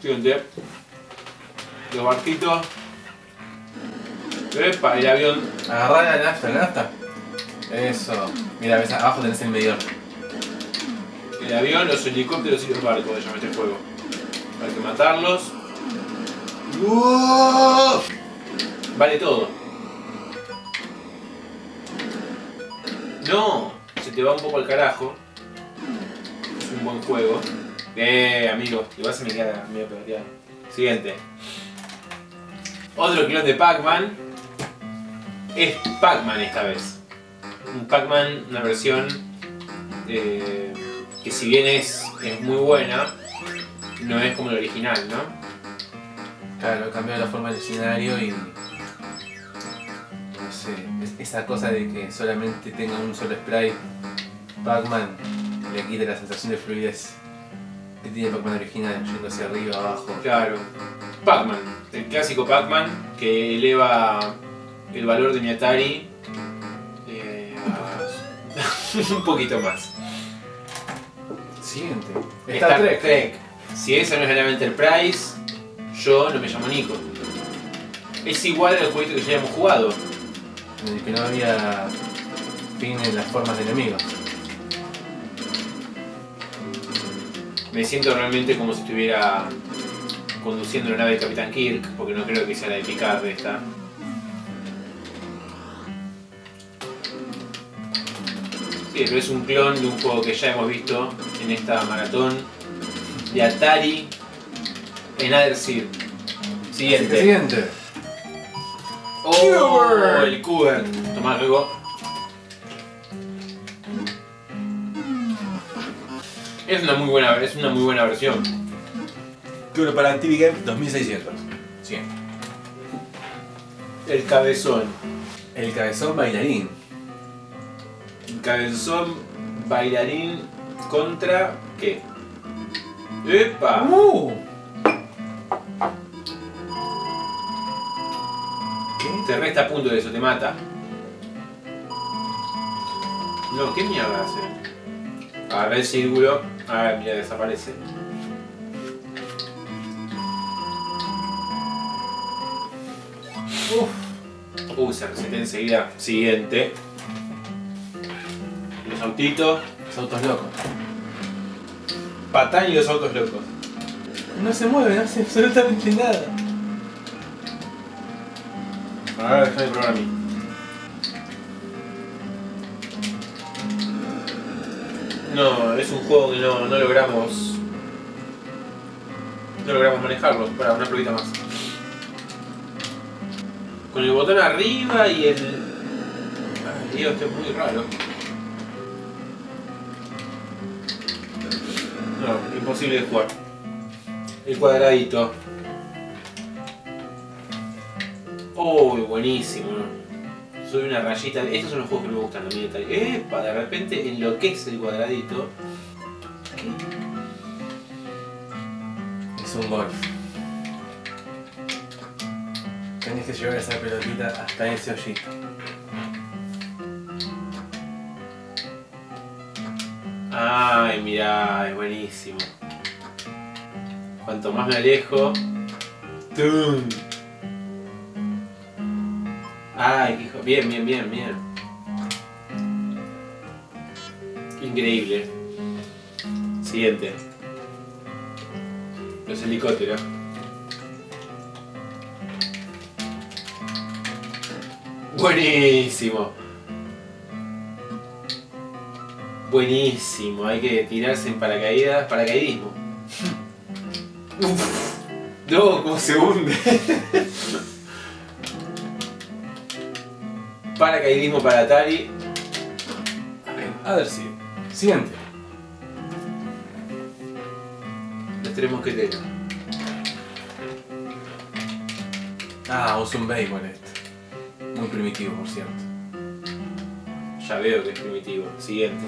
Siguiente. Los barquitos. Epa, el avión. Agarrá la nafta, la nafta. Eso. Mira, ves abajo tenés el medidor. El avión, los helicópteros y los barcos se llama este juego. Hay que matarlos. Vale todo. No, se te va un poco al carajo. Es un buen juego. Eh, amigo, igual se me queda medio pegoteado. Siguiente. Otro clon de Pac-Man. Es Pac-Man esta vez. Un Pac-Man, una versión eh, que si bien es, es muy buena, no es como el original, ¿no? Claro, cambió la forma del escenario y. No sé, es- esa cosa de que solamente tenga un solo sprite. Pac-Man le quita la sensación de fluidez que tiene Pac-Man original, yendo hacia arriba, abajo. Claro. Pac-Man, el clásico Pac-Man que eleva el valor de mi Atari eh, a un poquito más. Siguiente. Star, Star Trek. Trek. Si esa no es la Enterprise, yo no me llamo Nico. Es igual al jueguito que ya hemos jugado. En el que no había fin en las formas de enemigos. Me siento realmente como si estuviera conduciendo la nave de Capitán Kirk, porque no creo que sea la de Picard esta. Sí, pero es un clon de un juego que ya hemos visto en esta maratón de Atari Another Seed. Siguiente. Siguiente. Oh, el Cougar. Tomá luego. Es una muy buena, es una muy buena versión. Turno para TV Game 2600. Siguiente. El cabezón. El cabezón bailarín. El cabezón bailarín contra qué? ¡Epa! ¡Uh! Te resta punto de eso, te mata. No, ¿qué mierda hace? Agarra el círculo. Ah, mira, desaparece. Uf. Uh, se resetea enseguida. Siguiente. Los autitos. Los autos locos. Patán y los autos locos. No se mueve, no hace absolutamente nada. Ahora déjame probar a mí. No, es un juego que no, no logramos. No logramos manejarlo. Para una pruebita más. Con el botón arriba y el. Ay, Dios, esto es muy raro. No, imposible de jugar. El cuadradito. Oh, buenísimo. Soy una rayita. Estos son los juegos que me gustan a mí. ¡Epa! De repente enloquece el cuadradito. ¿Qué? Es un golf. Tenés que llevar esa pelotita hasta ese hoyito. Ay, mirá, es buenísimo. Cuanto más me alejo. ¡Tum! Bien, bien, bien, bien. Increíble. Siguiente. Los helicópteros. Buenísimo. Buenísimo, hay que tirarse en paracaídas, paracaidismo. Uf. No, cómo se hunde. paracaidismo para Atari. A ver si. Siguiente. Los tres mosqueteros. Ah, un béisbol este. Muy primitivo, por cierto. Ya veo que es primitivo. Siguiente.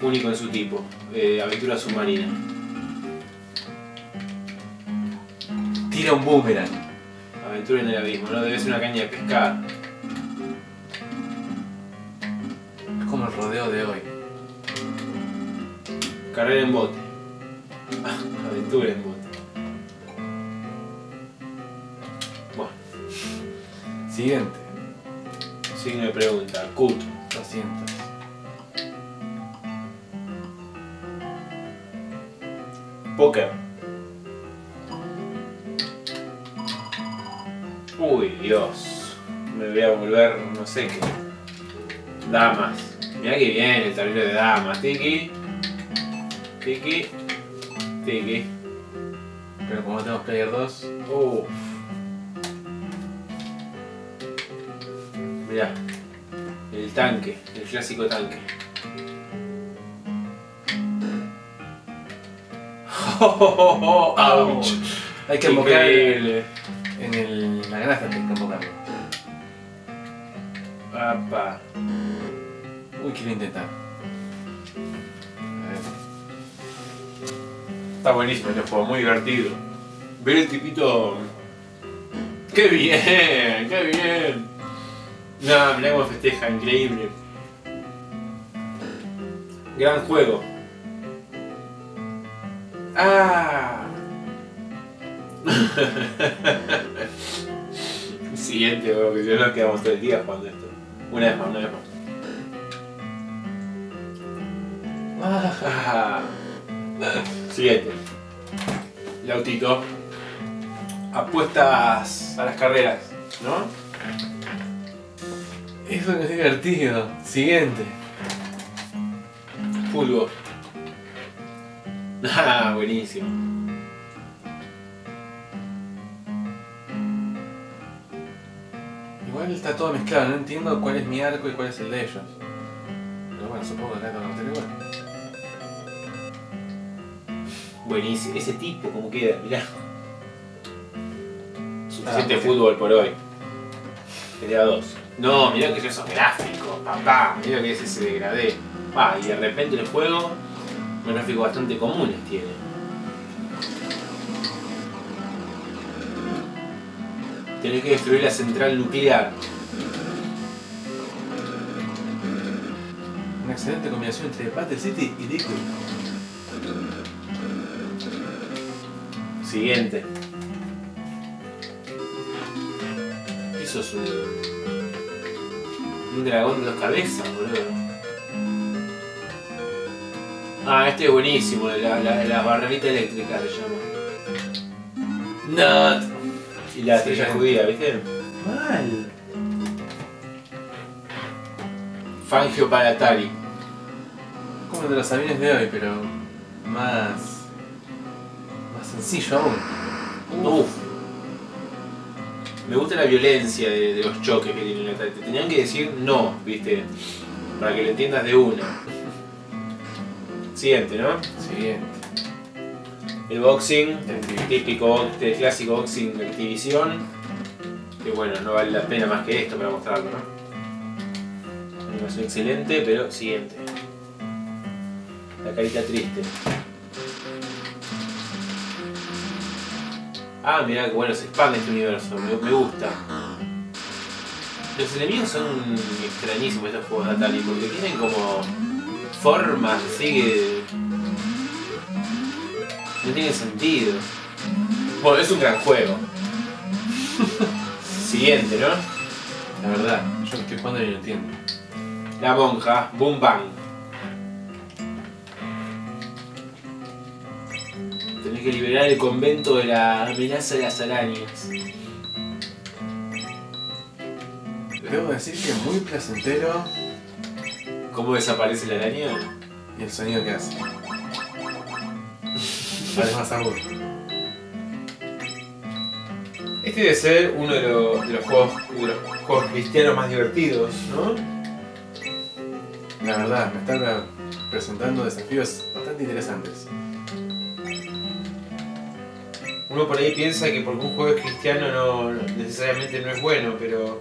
Único en su tipo. Eh, aventura submarina. Tira un boomerang. Aventura en el abismo, ¿no? Debe ser una caña de pescar. Es como el rodeo de hoy. Carrera en bote. Aventura en bote. Bueno, Siguiente. signo de pregunta. Cut. 200. Póker. Uy, Dios. Me voy a volver, no sé qué. Damas. Mirá que bien el tablero de damas. Tiki. Tiki. Tiki. Pero como tenemos Player 2, Uf. Mirá. El tanque. El clásico tanque. ¡Auch! hay que invocar Increíble. en hay que invocarlo. Apa. Uy, quiero intentar. A ver. Está buenísimo este juego, muy divertido. Ver el tipito. ¡Qué bien! ¡Qué bien! No, mirá cómo festeja, increíble. Gran juego. ¡Ah! Siguiente, bro, que no nos quedamos todo el día jugando esto. Una vez más, una vez más. Ah. Siguiente. Lautito. Apuestas a las carreras, ¿no? Eso no es divertido. Siguiente. Fútbol. Ah, buenísimo. Está todo mezclado, no entiendo cuál es mi arco y cuál es el de ellos. Pero bueno, supongo que acá a estar igual. Buenísimo. Ese tipo, ¿cómo queda? Mirá. Suficiente fútbol por hoy. Pelea 2. No, mirá que esos gráficos, papá. Mirá que es ese degradé. Ah, y de repente el juego, unos gráficos bastante comunes tiene. Tenés que destruir la central nuclear. Una excelente combinación entre Battle City y Liquid. Siguiente. ¿Qué sos un. un dragón de dos cabezas, boludo? Ah, este es buenísimo, la, la, la barrerita eléctrica se llama. Nut. Y la estrella Excelente. judía, ¿viste? Mal. Fangio para Atari. Como el de los aviones de hoy, pero más. más sencillo aún. Uf. Me gusta la violencia de, de los choques que tiene la. Te tenían que decir no, ¿viste? Para que lo entiendas de una. Siguiente, ¿no? Siguiente. El boxing, El típico, el clásico boxing de Activision. Que bueno, no vale la pena más que esto para mostrarlo, ¿no? Animación excelente, pero siguiente. La carita triste. Ah, mirá que bueno, se expande este universo, me, me gusta. Los enemigos son extrañísimos estos juegos de Atari porque tienen como formas así que no tiene sentido. Bueno, es un gran juego. Siguiente, ¿no? La verdad, yo estoy jugando y no entiendo. La monja, Boom Bang. Que liberar el convento de la amenaza de las arañas. Debo decir que es muy placentero ¿Cómo desaparece la araña? y el sonido que hace. Vale más agudo. Este debe ser uno de los, de los juegos, de los juegos cristianos más divertidos, ¿no? La verdad, me está presentando desafíos bastante interesantes. Uno por ahí piensa que porque un juego es cristiano no necesariamente no es bueno, pero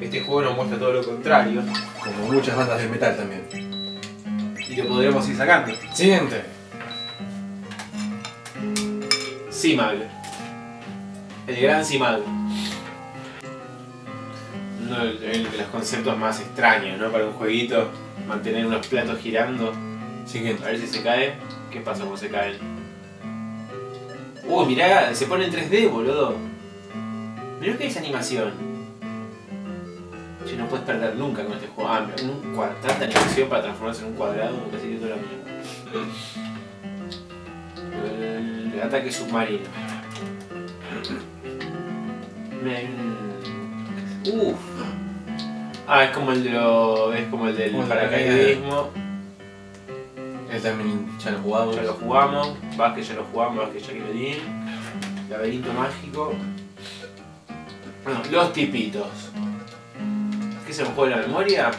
este juego nos muestra todo lo contrario. Como muchas bandas de metal también. Y lo podríamos ir sacando. Siguiente. Simag. El gran Simag. Uno de los conceptos más extraños, ¿no? Para un jueguito, mantener unos platos girando. A Siguiente. ver si se cae. ¿Qué pasa cuando se caen? Uy, mirá, se pone en 3D, boludo. Mirá que es animación. Che, no puedes perder nunca con este juego. Ah, pero un cua- tanta animación para transformarse en un cuadrado, casi que toda la mierda. El, ataque submarino. Men- Uf. Ah, es como el de lo, es como el del paracaidismo. También ya lo jugamos. Ya lo jugamos, Vázquez ya lo jugamos, Vázquez ya Medellín, Laberinto Mágico. Bueno, los tipitos. ¿Qué se me juega la memoria?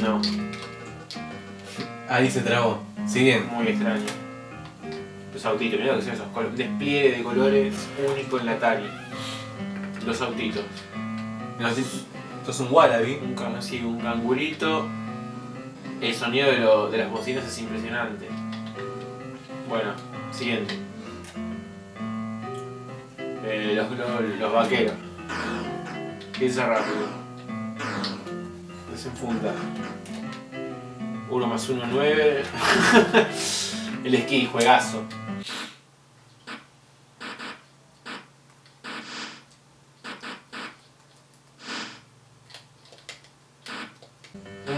No, Ahí se trabó. Siguen. muy extraño. Los autitos, mirá lo que son esos colores. Despliegue de colores único en la Atari. Los autitos. No, sí, Esto es un wallaby. Un, un cangurito. El sonido de, lo- de las bocinas es impresionante. Bueno, siguiente. Eh, los, los, los vaqueros. Piensa rápido. Desenfunda. 1 más 1, 9. El esquí, juegazo.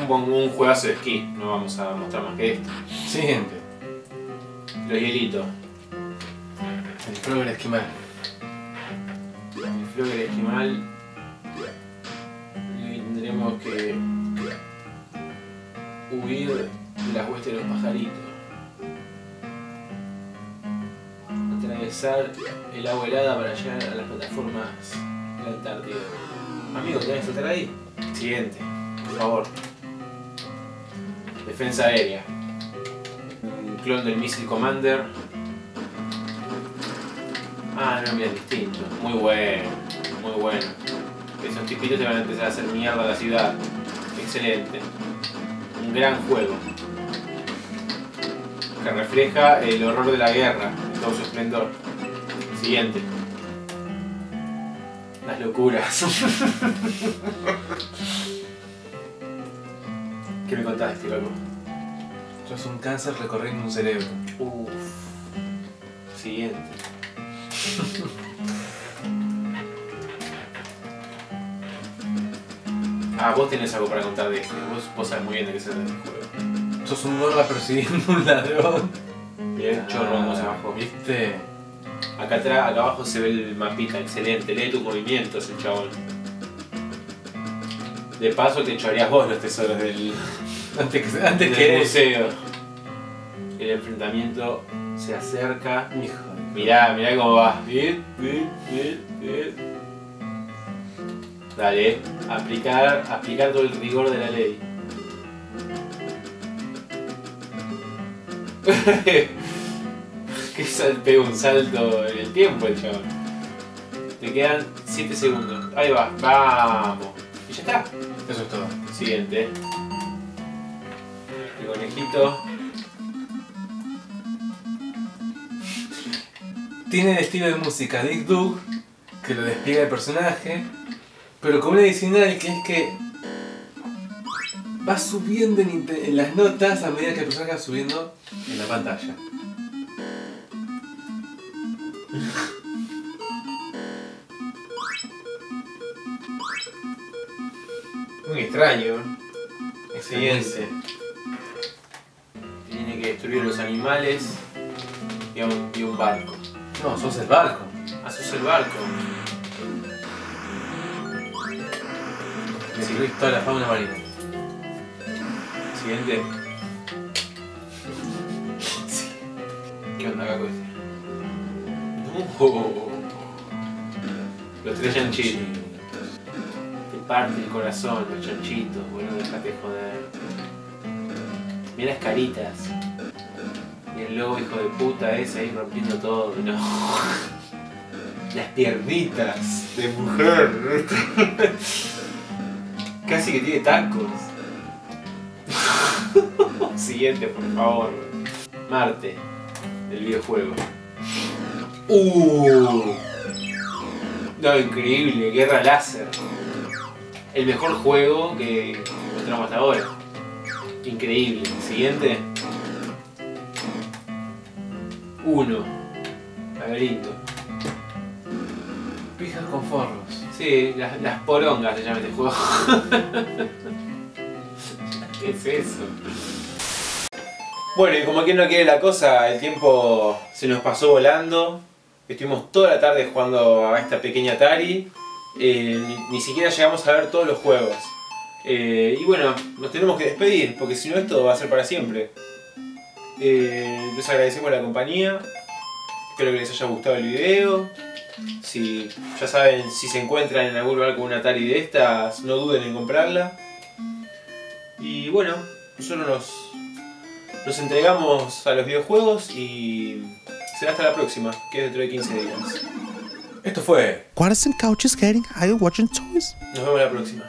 Un, un juegazo de esquí, no vamos a mostrar más que esto. Siguiente. Los hielitos. El Frogger Esquimal. El Flogger Esquimal. Y tendremos que huir de las huestes de los pajaritos. Atravesar el agua helada para llegar a las plataformas de la Antártida. Amigo, ¿tenés que saltar ahí? Siguiente, por favor. Defensa aérea. Un clon del Missile Commander. Ah, no, mira, distinto. Muy bueno, muy bueno. Esos tipitos te van a empezar a hacer mierda a la ciudad. Excelente. Un gran juego. Que refleja el horror de la guerra todo su esplendor. Siguiente. Las locuras. ¿Qué me contaste, loco? Es un cáncer recorriendo un cerebro. Uff. Siguiente. ah, vos tenés algo para contar de esto. Vos, vos sabés muy bien de qué se trata este juego. Sos un gorda persiguiendo un ladrón. Bien, chorro vamos abajo. ¿Viste? Acá atrás, acá abajo se ve el mapita, excelente. Lee tus movimientos, el chabón. De paso te choreás vos los tesoros del, Antes que, antes del que museo. El enfrentamiento se acerca. Hijo de... Mirá, mirá cómo va. Bien, bien, bien, bien. Dale, aplicar, aplicar todo el rigor de la ley. que sal, pega un salto en el tiempo el chaval. Te quedan 7 segundos. Ahí va, vamos. Ya. Eso es todo. Siguiente. El conejito. Tiene el estilo de música Dick Dug, que lo despliega el personaje, pero con una adicional que es que va subiendo en, en las notas a medida que el personaje va subiendo en la pantalla. Extraño. Siguiente. Tiene que destruir los animales y un, y un barco. No, sos el barco. Ah, sos el barco. Destruís toda la fauna marina. Siguiente. ¿Qué onda, Caco este? No. Los tres chanchitos. Te parte el corazón, los chanchitos, boludo, dejate de joder. Mira las caritas. Y el lobo hijo de puta ese ahí rompiendo todo, no. Las piernitas de mujer. Casi que tiene tacos. Siguiente, por favor. Marte, del videojuego. Uh. No, increíble, Guerra Láser. El mejor juego que encontramos hasta ahora. Increíble. Siguiente. Uno. Laberinto. Pijas con forros. Sí, las, las porongas se llama este juego. ¿Qué es eso? Bueno, y como quien no quiere la cosa, el tiempo se nos pasó volando. Estuvimos toda la tarde jugando a esta pequeña Atari. Eh, ni, siquiera llegamos a ver todos los juegos. Eh, y bueno, nos tenemos que despedir, porque si no esto va a ser para siempre. Eh, les agradecemos la compañía. Espero que les haya gustado el video. Si ya saben, si se encuentran en algún lugar con una Atari de estas, no duden en comprarla. Y bueno, nosotros nos, nos entregamos a los videojuegos y será hasta la próxima, que es dentro de 15 días. Esto fue What is in couches getting? Are you watching toys? Nos vemos la próxima.